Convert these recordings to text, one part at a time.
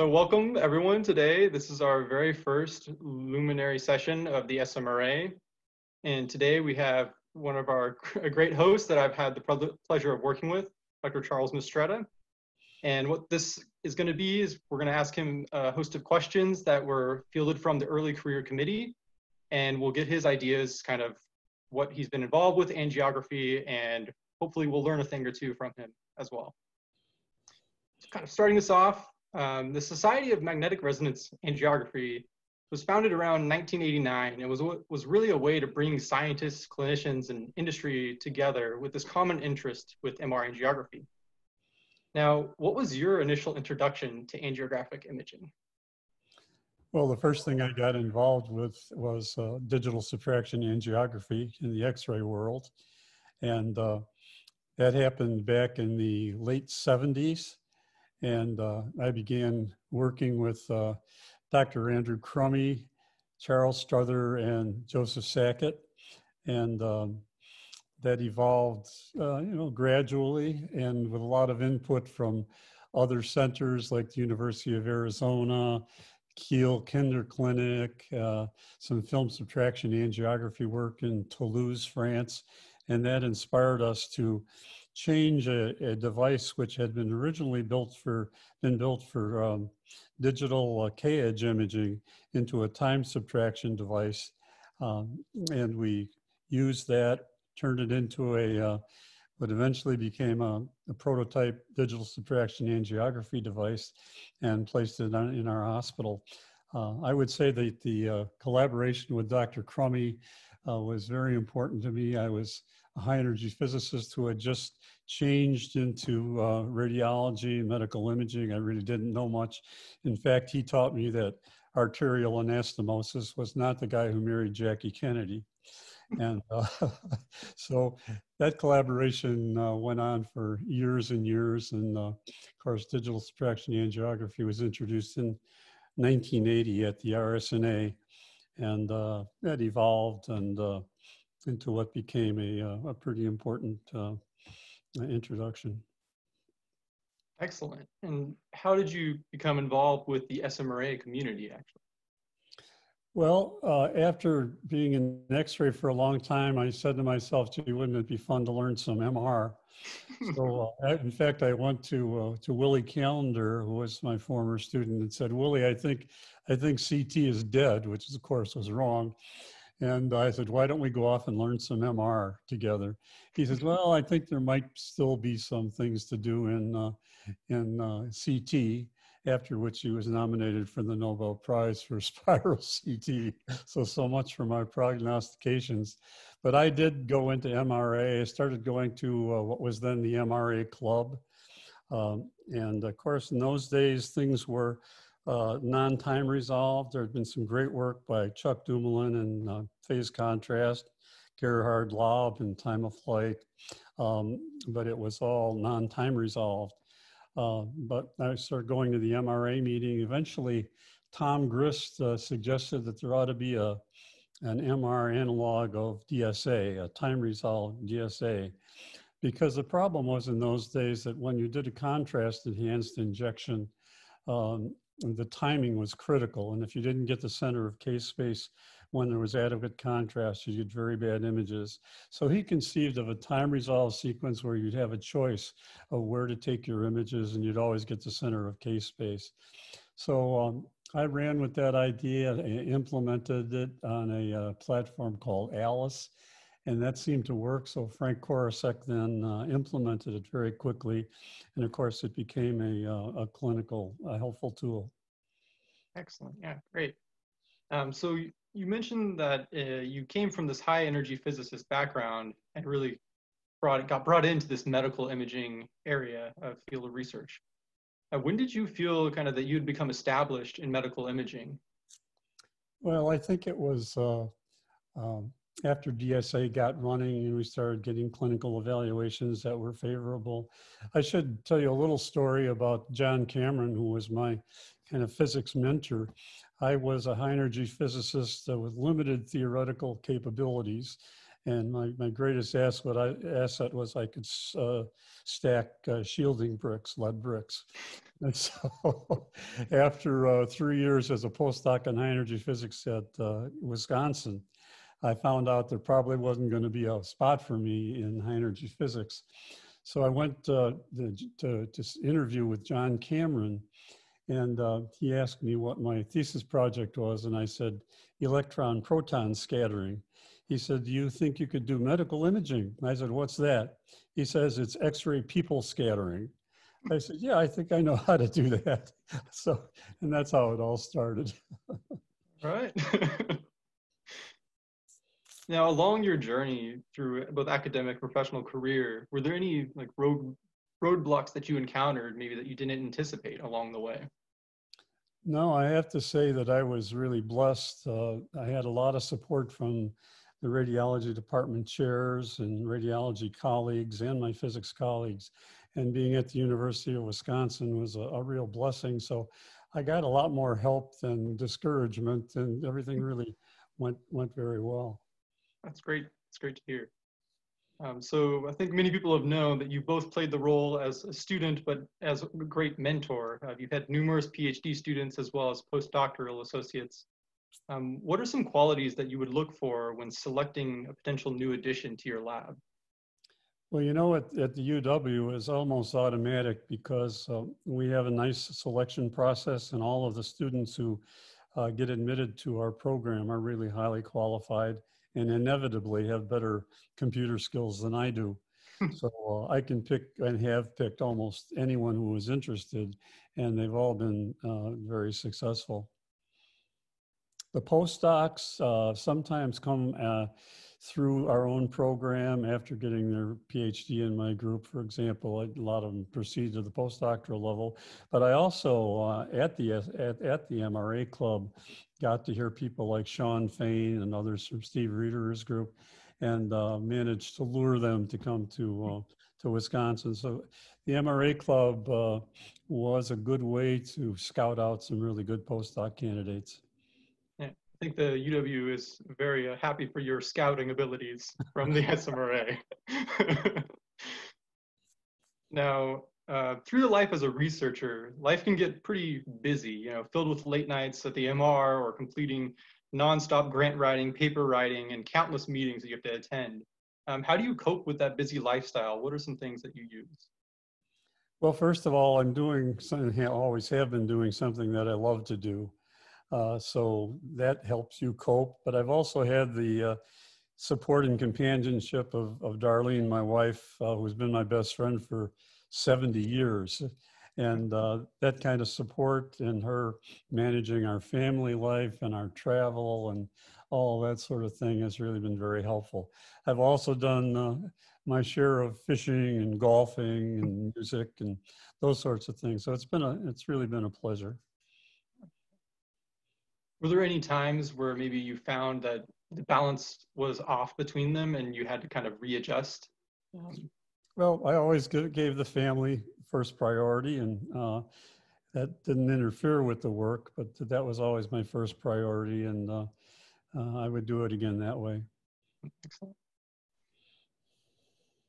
So welcome everyone today. This is our very first luminary session of the SMRA. And today we have one of our great hosts that I've had the pleasure of working with, Dr. Charles Mistretta. And what this is gonna be is we're gonna ask him a host of questions that were fielded from the early career committee. And we'll get his ideas, kind of what he's been involved with angiography, and hopefully we'll learn a thing or two from him as well. So kind of starting this off, um, the Society of Magnetic Resonance Angiography was founded around 1989 and was, was really a way to bring scientists, clinicians, and industry together with this common interest with MR angiography. Now, what was your initial introduction to angiographic imaging? Well, the first thing I got involved with was uh, digital subtraction angiography in the X-ray world. And uh, that happened back in the late 70s. And uh, I began working with uh, Dr. Andrew Crummy, Charles Strother, and Joseph Sackett. And um, that evolved, uh, you know, gradually and with a lot of input from other centers like the University of Arizona, Kiel Kinder Clinic, uh, some film subtraction angiography work in Toulouse, France. And that inspired us to change a, a, device which had been originally built for been built for um, digital uh, K-edge imaging into a time subtraction device, um, and we used that, turned it into a uh, what eventually became a, a, prototype digital subtraction angiography device, and placed it on, in our hospital. Uh, I would say that the uh, collaboration with Dr. Crummy uh, was very important to me. I was a high energy physicist who had just changed into uh, radiology, medical imaging. I really didn't know much. In fact, he taught me that arterial anastomosis was not the guy who married Jackie Kennedy. And uh, so that collaboration uh, went on for years and years. And uh, of course, digital subtraction angiography was introduced in 1980 at the RSNA. And uh, that evolved and uh, into what became a, uh, a pretty important uh, introduction. Excellent. And how did you become involved with the SMRA community actually? Well, uh, after being in X-ray for a long time, I said to myself, gee, wouldn't it be fun to learn some MR? so uh, in fact, I went to uh, to Willi Kalender, who was my former student, and said, Willi, I think I think CT is dead, which of course was wrong. And I said, why don't we go off and learn some MR together? He says, well, I think there might still be some things to do in, uh, in uh, CT, after which he was nominated for the Nobel Prize for spiral CT. So, so much for my prognostications. But I did go into MRA. I started going to uh, what was then the MRA Club. Um, and of course, in those days, things were uh, non-time resolved. There had been some great work by Chuck Dumoulin and uh, phase contrast, Gerhard Laub and time of flight, um, but it was all non-time resolved. Uh, but I started going to the MRA meeting. Eventually, Tom Grist uh, suggested that there ought to be a an MR analog of DSA, a time resolved DSA, because the problem was in those days that when you did a contrast enhanced injection, um, the timing was critical. And if you didn't get the center of k-space when there was adequate contrast, you'd get very bad images. So he conceived of a time resolved sequence where you'd have a choice of where to take your images and you'd always get the center of k-space. So um, I ran with that idea, and implemented it on a uh, platform called Alice and that seemed to work. So Frank Korosec then uh, implemented it very quickly, and of course it became a, uh, a clinical, a helpful tool. Excellent. Yeah, great. Um, so you mentioned that uh, you came from this high energy physicist background and really brought got brought into this medical imaging area of field of research. Uh, when did you feel kind of that you'd become established in medical imaging? Well, I think it was uh, um, after DSA got running and we started getting clinical evaluations that were favorable. I should tell you a little story about John Cameron, who was my kind of physics mentor. I was a high energy physicist uh, with limited theoretical capabilities. And my, my greatest asset, I, asset was I could uh, stack uh, shielding bricks, lead bricks. And so after uh, three years as a postdoc in high energy physics at uh, Wisconsin, I found out there probably wasn't going to be a spot for me in high energy physics. So I went uh, to, to interview with John Cameron, and uh, he asked me what my thesis project was, and I said, electron proton scattering. He said, Do you think you could do medical imaging? I said, What's that? He says, It's X ray people scattering. I said, Yeah, I think I know how to do that. So, and that's how it all started. right. now, along your journey through both academic professional career, were there any like road roadblocks that you encountered, maybe that you didn't anticipate along the way? No, I have to say that I was really blessed. Uh, I had a lot of support from the radiology department chairs and radiology colleagues and my physics colleagues and being at the University of Wisconsin was a, a, real blessing. So I got a lot more help than discouragement, and everything really went went very well. That's great. It's great to hear. Um, so I think many people have known that you both played the role as a student, but as a great mentor. Uh, you've had numerous PhD students as well as postdoctoral associates. Um, what are some qualities that you would look for when selecting a potential new addition to your lab? Well, you know, at, at the UW is almost automatic because uh, we have a nice selection process and all of the students who uh, get admitted to our program are really highly qualified and inevitably have better computer skills than I do. so uh, I can pick and have picked almost anyone who was interested and they've all been uh, very successful. The postdocs uh, sometimes come uh, through our own program after getting their PhD in my group, for example. A lot of them proceed to the postdoctoral level. But I also, uh, at, the, at, at the MRA Club, got to hear people like Sean Fain and others from Steve Reeder's group and uh, managed to lure them to come to, uh, to Wisconsin. So the MRA Club uh, was a good way to scout out some really good postdoc candidates. I think the UW is very uh, happy for your scouting abilities from the SMRA. now, uh, through the life as a researcher, life can get pretty busy, you know, filled with late nights at the MR or completing nonstop grant writing, paper writing, and countless meetings that you have to attend. Um, how do you cope with that busy lifestyle? What are some things that you use? Well, first of all, I'm doing something, always have been doing something that I love to do. Uh, so that helps you cope. But I've also had the uh, support and companionship of, of Darlene, my wife, uh, who's been my best friend for 70 years. And uh, that kind of support and her managing our family life and our travel and all that sort of thing has really been very helpful. I've also done uh, my share of fishing and golfing and music and those sorts of things. So it's been a, it's really been a pleasure. Were there any times where maybe you found that the balance was off between them and you had to kind of readjust? Well, I always gave the family first priority, and uh, that didn't interfere with the work, but that was always my first priority, and uh, uh, I would do it again that way. Excellent.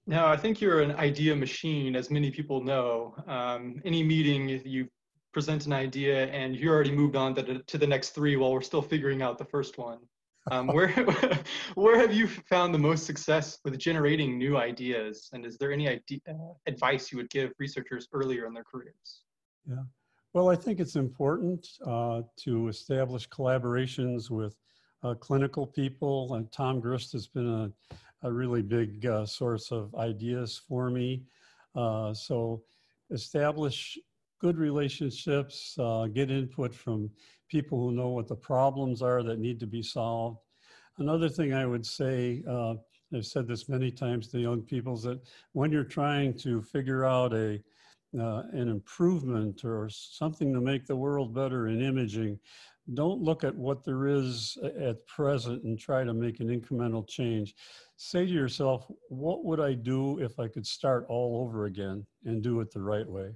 Now, I think you're an idea machine, as many people know. Um, any meeting you present an idea and you already moved on to, to the next three while we're still figuring out the first one. Um, where where have you found the most success with generating new ideas? And is there any idea, uh, advice you would give researchers earlier in their careers? Yeah, well, I think it's important uh, to establish collaborations with uh, clinical people. And Tom Grist has been a, a really big uh, source of ideas for me. Uh, so establish good relationships, uh, get input from people who know what the problems are that need to be solved. Another thing I would say, uh, I've said this many times to young people, is that when you're trying to figure out a uh, an improvement or something to make the world better in imaging, don't look at what there is at present and try to make an incremental change. Say to yourself, what would I do if I could start all over again and do it the right way?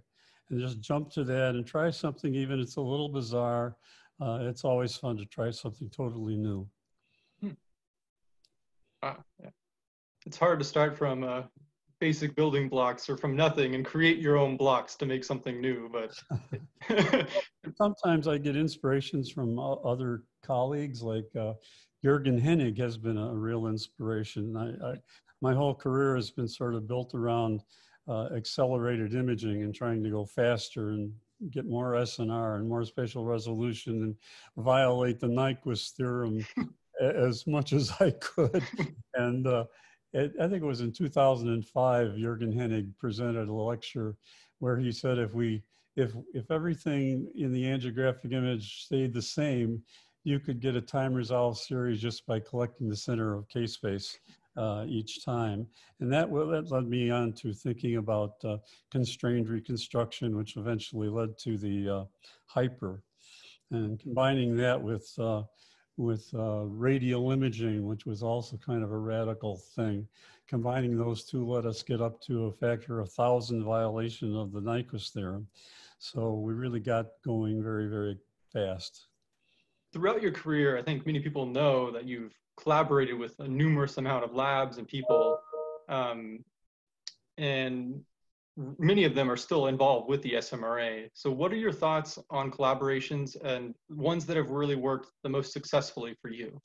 And just jump to that and try something, even if it's a little bizarre. Uh, it's always fun to try something totally new. Hmm. Ah, yeah. It's hard to start from uh, basic building blocks or from nothing and create your own blocks to make something new. But sometimes I get inspirations from other colleagues, like uh, Jürgen Hennig has been a real inspiration. I, I, my whole career has been sort of built around uh, accelerated imaging and trying to go faster and get more SNR and more spatial resolution and violate the Nyquist theorem as much as I could. And uh, it, I think it was in 2005, Jürgen Hennig presented a lecture where he said if we if if everything in the angiographic image stayed the same, you could get a time resolved series just by collecting the center of k-space uh, each time. And that, that led me on to thinking about uh, constrained reconstruction, which eventually led to the uh, HYPR. And combining that with, uh, with uh, radial imaging, which was also kind of a radical thing. Combining those two let us get up to a factor of thousand violation of the Nyquist theorem. So we really got going very, very fast. Throughout your career, I think many people know that you've collaborated with a numerous amount of labs and people, um, and many of them are still involved with the SMRA. So what are your thoughts on collaborations and ones that have really worked the most successfully for you?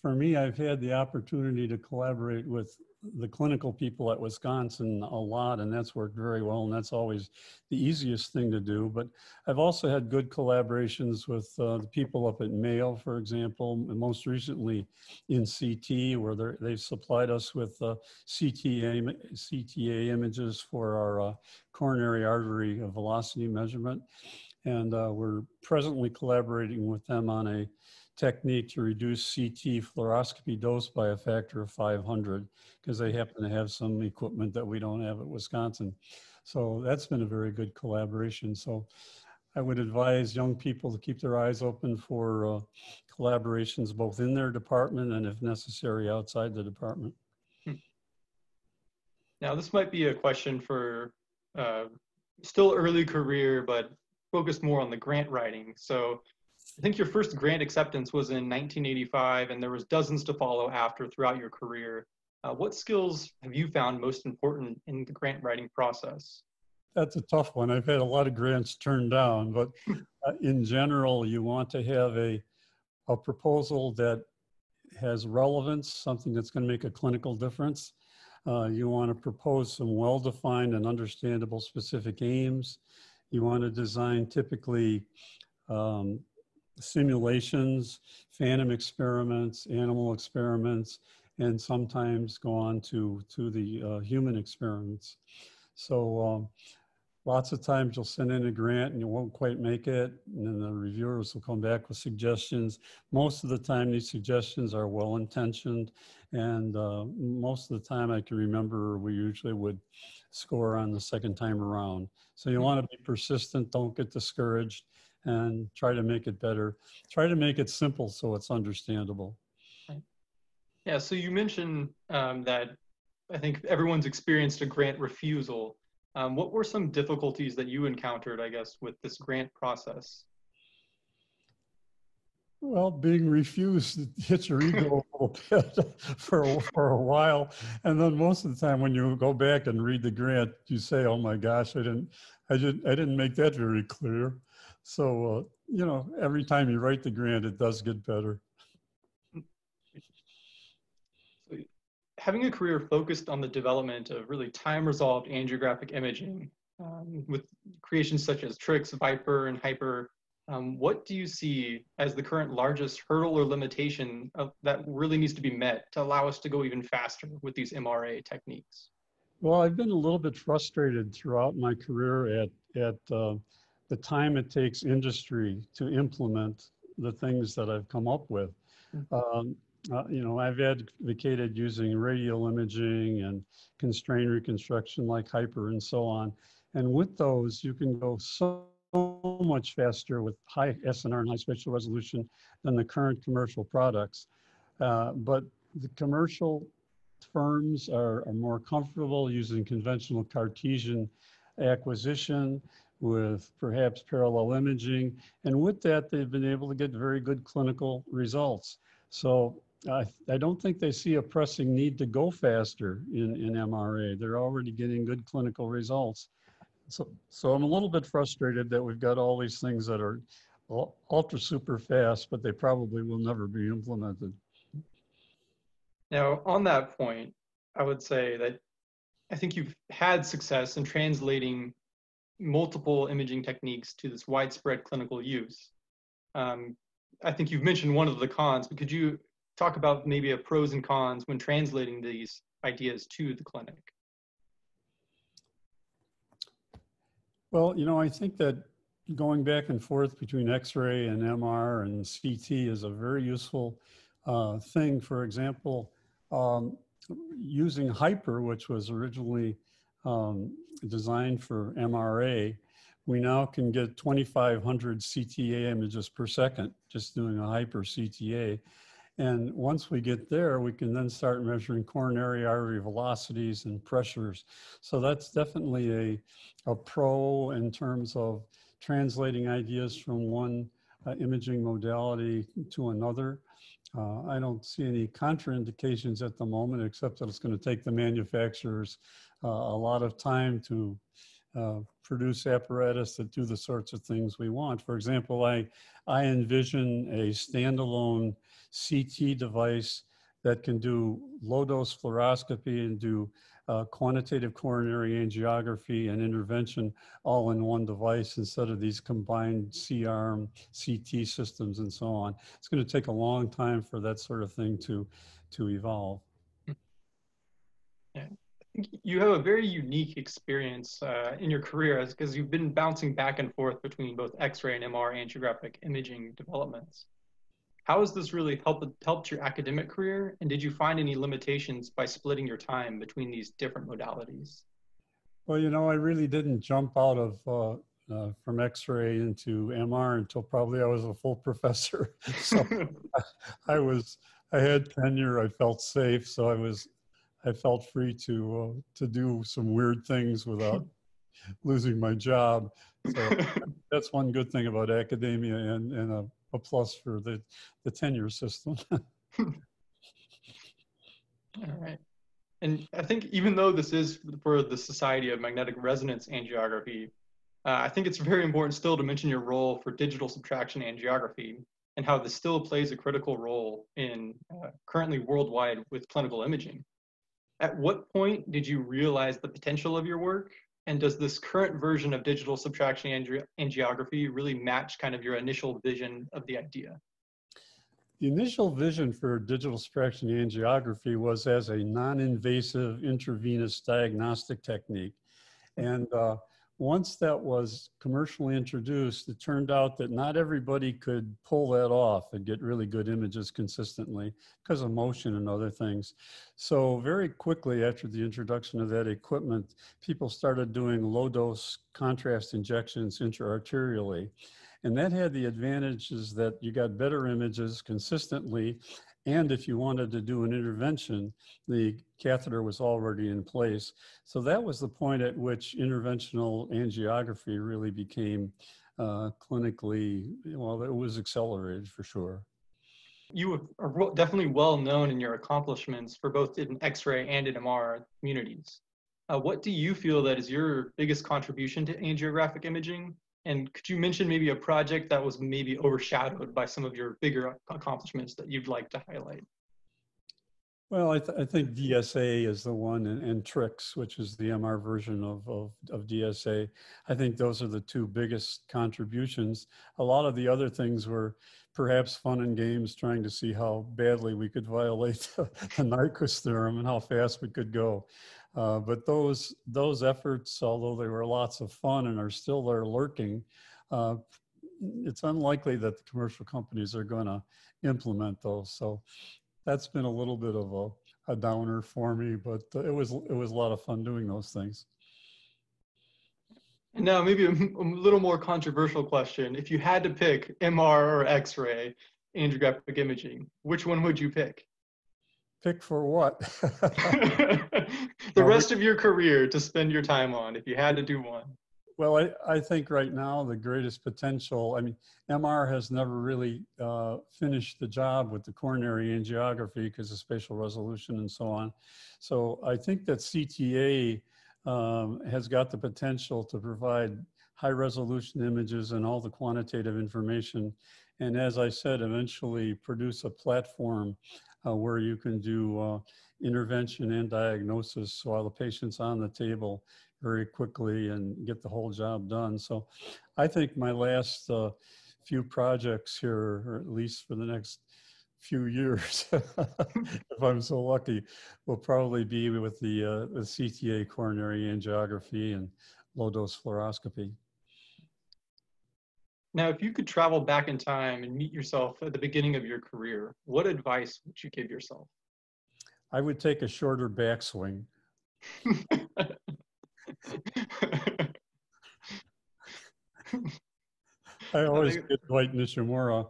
For me, I've had the opportunity to collaborate with the clinical people at Wisconsin a lot, and that's worked very well, and that's always the easiest thing to do. But I've also had good collaborations with uh, the people up at Mayo, for example, and most recently in CT, where they've supplied us with uh, CTA, CTA images for our uh, coronary artery velocity measurement. And uh, we're presently collaborating with them on a technique to reduce CT fluoroscopy dose by a factor of 500 because they happen to have some equipment that we don't have at Wisconsin. So that's been a very good collaboration. So I would advise young people to keep their eyes open for uh, collaborations both in their department and if necessary outside the department. Hmm. Now this might be a question for uh, still early career, but focused more on the grant writing. So I think your first grant acceptance was in 1985, and there was dozens to follow after throughout your career. Uh, what skills have you found most important in the grant writing process? That's a tough one. I've had a lot of grants turned down, but uh, in general, you want to have a, a proposal that has relevance, something that's going to make a clinical difference. Uh, you want to propose some well-defined and understandable specific aims. You want to design typically um, simulations, phantom experiments, animal experiments, and sometimes go on to, to the uh, human experiments. So um, lots of times you'll send in a grant and you won't quite make it, and then the reviewers will come back with suggestions. Most of the time these suggestions are well-intentioned, and uh, most of the time I can remember we usually would score on the second time around. So you want to be persistent, don't get discouraged, and try to make it better. Try to make it simple so it's understandable. Yeah, so you mentioned um, that I think everyone's experienced a grant refusal. Um, what were some difficulties that you encountered, I guess, with this grant process? Well, being refused hits your ego a little bit for, a, for a while. And then most of the time when you go back and read the grant, you say, oh my gosh, I didn't, I didn't, I didn't make that very clear. So, uh, you know, every time you write the grant, it does get better. So having a career focused on the development of really time-resolved angiographic imaging um, with creations such as TRICKS, VIPR, and HYPR, um, what do you see as the current largest hurdle or limitation of, that really needs to be met to allow us to go even faster with these MRA techniques? Well, I've been a little bit frustrated throughout my career at, at uh, the time it takes industry to implement the things that I've come up with. Mm-hmm. Um, uh, you know, I've advocated using radial imaging and constrained reconstruction like HYPR and so on. And with those, you can go so much faster with high SNR and high spatial resolution than the current commercial products. Uh, but the commercial firms are, are more comfortable using conventional Cartesian acquisition with perhaps parallel imaging. And with that, they've been able to get very good clinical results. So I, I don't think they see a pressing need to go faster in, in MRA. They're already getting good clinical results. So, so I'm a little bit frustrated that we've got all these things that are ultra super fast, but they probably will never be implemented. Now, on that point, I would say that I think you've had success in translating multiple imaging techniques to this widespread clinical use. Um, I think you've mentioned one of the cons, but could you talk about maybe a pros and cons when translating these ideas to the clinic? Well, you know, I think that going back and forth between X-ray and MR and CT is a very useful uh, thing. For example, um, using HYPR, which was originally um, designed for MRA, we now can get 2,500 CTA images per second just doing a HYPR CTA. And once we get there, we can then start measuring coronary artery velocities and pressures. So that's definitely a, a pro in terms of translating ideas from one uh, imaging modality to another. Uh, I don't see any contraindications at the moment, except that it's going to take the manufacturers uh, a lot of time to uh, produce apparatus that do the sorts of things we want. For example, I, I envision a standalone CT device that can do low dose fluoroscopy and do uh, quantitative coronary angiography and intervention all in one device instead of these combined C-arm, CT systems and so on. It's going to take a long time for that sort of thing to, to evolve. You have a very unique experience uh, in your career because you've been bouncing back and forth between both X-ray and MR angiographic imaging developments. How has this really helped helped your academic career? And did you find any limitations by splitting your time between these different modalities? Well, you know, I really didn't jump out of uh, uh, from X-ray into MR until probably I was a full professor. so I was I had tenure. I felt safe, so I was I felt free to uh, to do some weird things without losing my job. So that's one good thing about academia and, and a a plus for the, the tenure system. All right. And I think even though this is for the Society of Magnetic Resonance Angiography, uh, I think it's very important still to mention your role for digital subtraction angiography and how this still plays a critical role in uh, currently worldwide with clinical imaging. At what point did you realize the potential of your work and does this current version of digital subtraction angi angiography really match kind of your initial vision of the idea? The initial vision for digital subtraction angiography was as a non-invasive intravenous diagnostic technique. And uh, once that was commercially introduced, it turned out that not everybody could pull that off and get really good images consistently because of motion and other things. So very quickly after the introduction of that equipment, people started doing low dose contrast injections intraarterially. And that had the advantages that you got better images consistently and if you wanted to do an intervention, the catheter was already in place. So that was the point at which interventional angiography really became uh, clinically, well, it was accelerated for sure. You are definitely well known in your accomplishments for both in X-ray and in MR communities. Uh, what do you feel that is your biggest contribution to angiographic imaging and could you mention maybe a project that was maybe overshadowed by some of your bigger accomplishments that you'd like to highlight? Well, I, th I think DSA is the one, and, and TRICKS, which is the MR version of, of, of DSA. I think those are the two biggest contributions. A lot of the other things were perhaps fun and games, trying to see how badly we could violate the, the Nyquist theorem and how fast we could go. Uh, but those those efforts, although they were lots of fun and are still there lurking, uh, it's unlikely that the commercial companies are going to implement those. So that's been a little bit of a, a downer for me, but it was it was a lot of fun doing those things. And now maybe a, a little more controversial question: If you had to pick MR or X-ray angiographic imaging, which one would you pick? Pick for what? the rest of your career to spend your time on, if you had to do one. Well, I, I think right now the greatest potential, I mean, MR has never really uh, finished the job with the coronary angiography because of spatial resolution and so on. So I think that CTA um, has got the potential to provide high resolution images and all the quantitative information. And as I said, eventually produce a platform uh, where you can do uh, intervention and diagnosis while the patient's on the table very quickly and get the whole job done. So I think my last uh, few projects here, or at least for the next few years, if I'm so lucky, will probably be with the, uh, the CTA coronary angiography and low dose fluoroscopy. Now, if you could travel back in time and meet yourself at the beginning of your career, what advice would you give yourself? I would take a shorter backswing. I always get Dwight Nishimura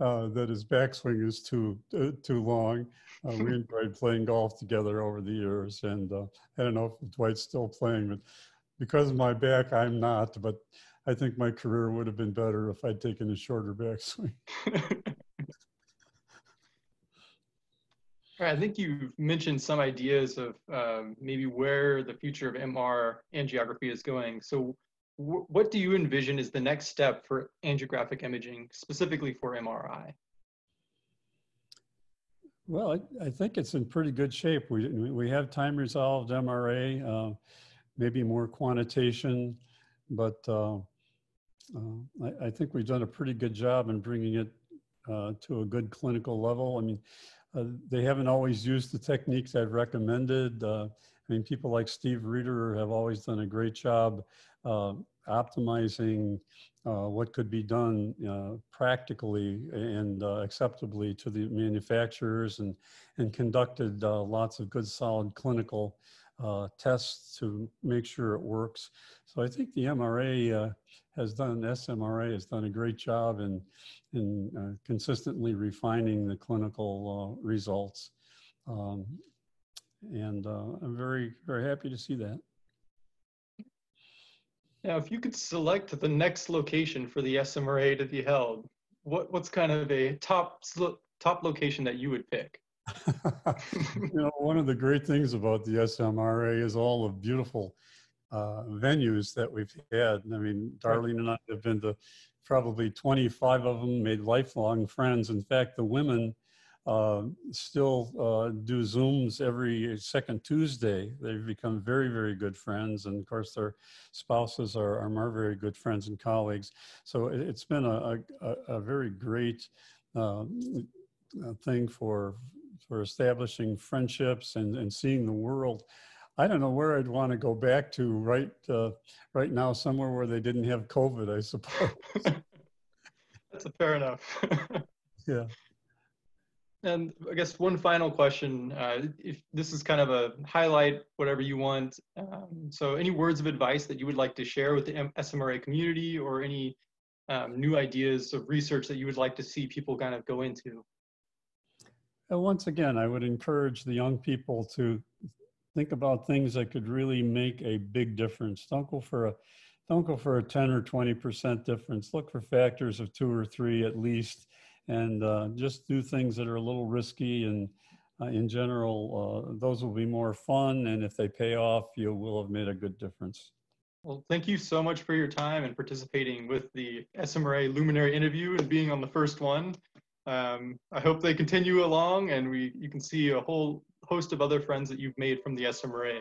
uh, that his backswing is too uh, too long. Uh, we enjoyed playing golf together over the years, and uh, I don't know if Dwight's still playing, but because of my back, I'm not. But I think my career would have been better if I'd taken a shorter backswing. I think you've mentioned some ideas of um, maybe where the future of MR angiography is going. So what do you envision is the next step for angiographic imaging, specifically for MRI? Well, I, I think it's in pretty good shape. We, we have time resolved MRA, uh, maybe more quantitation, but uh, uh, I, I, think we've done a pretty good job in bringing it uh, to a good clinical level. I mean, uh, they haven't always used the techniques I've recommended. Uh, I mean, people like Steve Reeder have always done a great job uh, optimizing uh, what could be done practically and acceptably to the manufacturers and, and conducted lots of good solid clinical uh, tests to make sure it works. So I think the MRA has done, SMRA has done a great job in, in consistently refining the clinical results. Um, and I'm very, very happy to see that. Now, if you could select the next location for the SMRA to be held, what, what's kind of a top top location that you would pick? you know, one of the great things about the SMRA is all the beautiful uh, venues that we've had. I mean, Darlene and I have been to probably 25 of them, made lifelong friends. In fact, the women uh, still uh, do Zooms every second Tuesday. They've become very, very good friends. And of course, their spouses are, are very good friends and colleagues. So it, has been a, a, a, very great uh, thing for, for establishing friendships and, and seeing the world. I don't know where I'd want to go back to right, uh, right now, somewhere where they didn't have COVID, I suppose. That's a fair enough. yeah. And I guess one final question, uh, if this is kind of a highlight, whatever you want. Um, so any words of advice that you would like to share with the SMRA community or any um, new ideas of research that you would like to see people kind of go into? Once again, I would encourage the young people to think about things that could really make a big difference. Don't go for a don't go for a 10 or 20% difference. Look for factors of two or three at least and uh, just do things that are a little risky and uh, in general, uh, those will be more fun. And if they pay off, you will have made a good difference. Well, thank you so much for your time and participating with the SMRA Luminary interview and being on the first one. Um, I hope they continue along and we you can see a whole host of other friends that you've made from the SMRA.